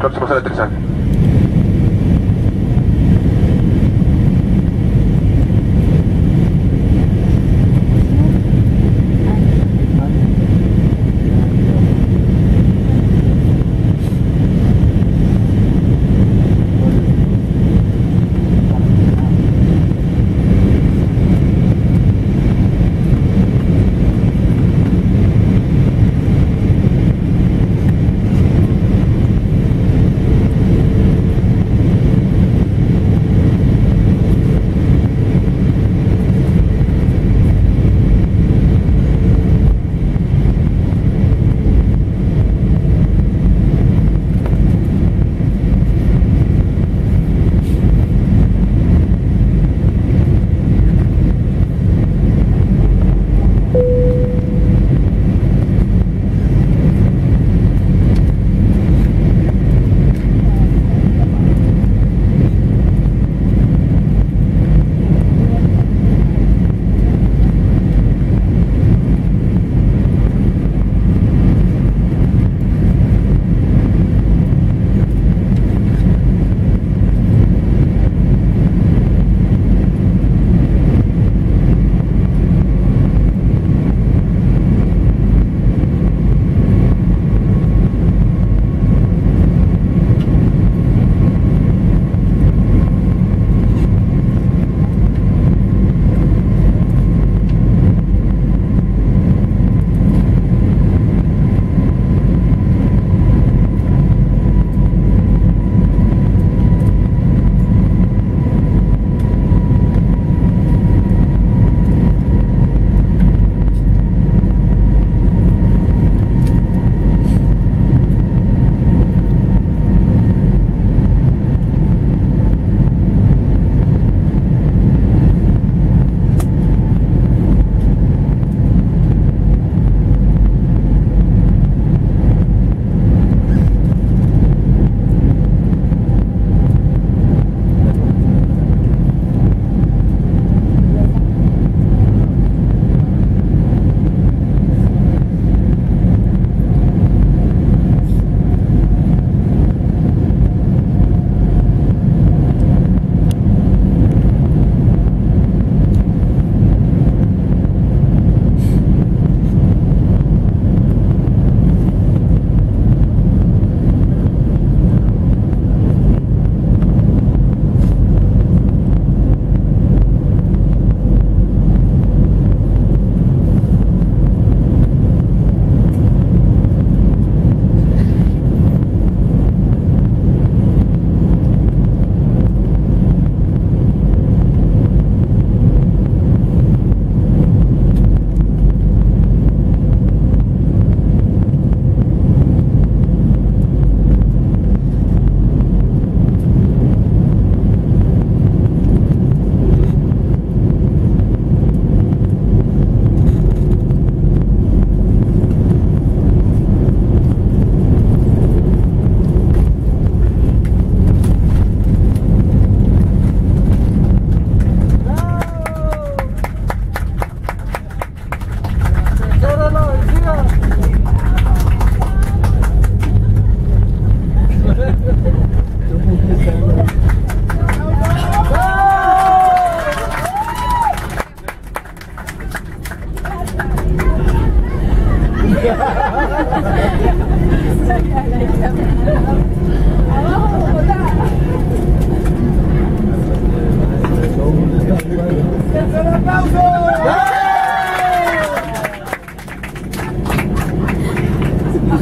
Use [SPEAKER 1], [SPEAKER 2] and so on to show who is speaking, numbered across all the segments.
[SPEAKER 1] contratos más al aterrizaje.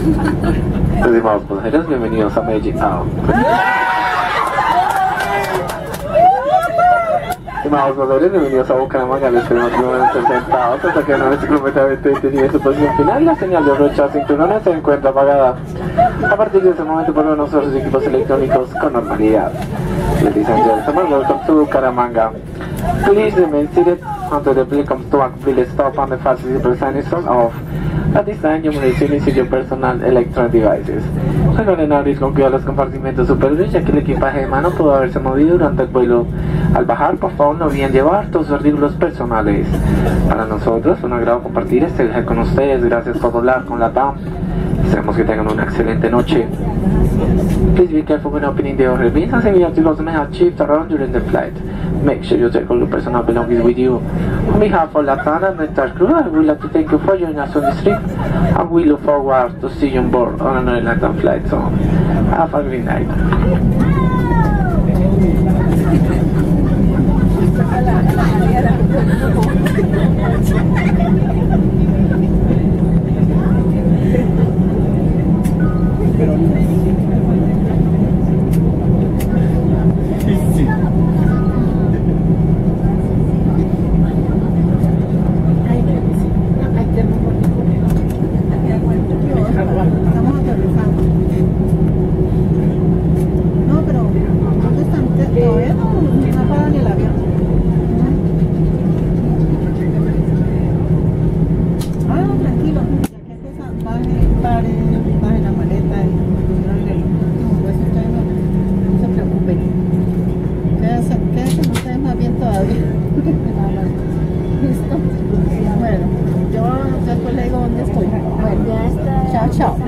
[SPEAKER 1] Estimados pasajeros, bienvenidos a Magic Town. Estimados pasajeros, bienvenidos a Bucaramanga. Les esperamos que momento sentados hasta que una vez completamente detenido su posición final. La señal de rechazo cinturones se encuentra apagada. A partir de ese momento podrán usar sus equipos electrónicos con normalidad. Ladies and gentlemen, welcome to Bucaramanga. Please remain seated until the vehicle comes to a complete stop and the facility sign is off. A distancia, munición y sitio personal Electron Devices. Recuerden abrir con cuidado los compartimentos superiores ya que el equipaje de mano pudo haberse movido durante el vuelo. Al bajar, por favor, no olviden llevar todos sus artículos personales. Para nosotros, un agrado compartir este viaje con ustedes. Gracias por volar con la TAM. Esperemos que tengan una excelente noche. Please be careful when opening the overhead we have to may have around during the flight. Make sure you take all the personal belongings with you. On behalf of Latana and the crew, I would like to thank you for joining us on this trip and we look forward to see you on board on another Latin flight. So, have a great night.
[SPEAKER 2] ¿Listo? Bueno, yo después le digo dónde estoy. Bueno,
[SPEAKER 3] Ya está.
[SPEAKER 2] Chao, chao.